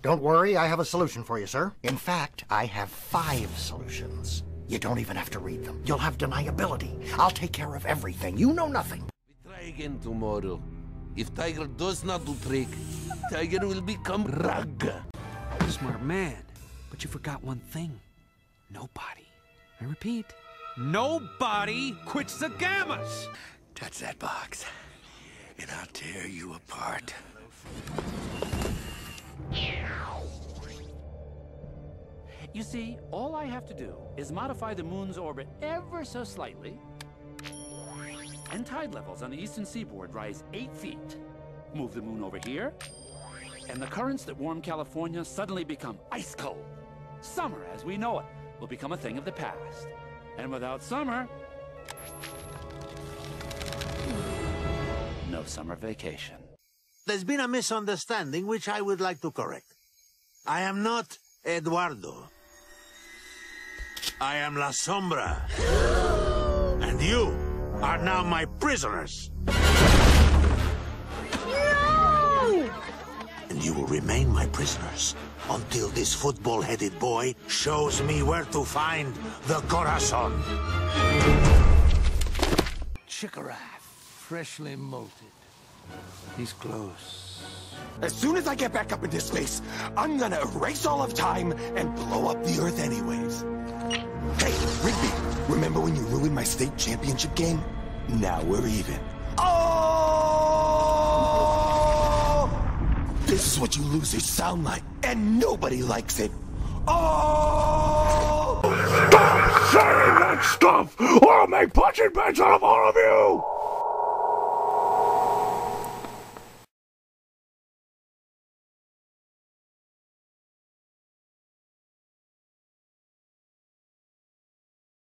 Don't worry, I have a solution for you, sir. In fact, I have five solutions. You don't even have to read them. You'll have deniability. I'll take care of everything. You know nothing. We try again tomorrow. If Tiger does not do trick, Tiger will become rug. Smart man. But you forgot one thing. Nobody. I repeat, nobody quits the gammas! Touch that box, and I'll tear you apart. You see, all I have to do is modify the moon's orbit ever so slightly, and tide levels on the eastern seaboard rise eight feet. Move the moon over here, and the currents that warm California suddenly become ice cold. Summer, as we know it, will become a thing of the past. And without summer, no summer vacation. There's been a misunderstanding which I would like to correct. I am not Eduardo. I am La Sombra. And you are now my prisoners. No! And you will remain my prisoners until this football-headed boy shows me where to find the Corazon. Chickaraf, freshly molted. He's close. As soon as I get back up into space, I'm gonna erase all of time and blow up the Earth anyways. My state championship game? Now we're even. Oh! This is what you losers sound like, and nobody likes it. Oh! Stop saying that stuff, or I'll make punching bags out of all of you!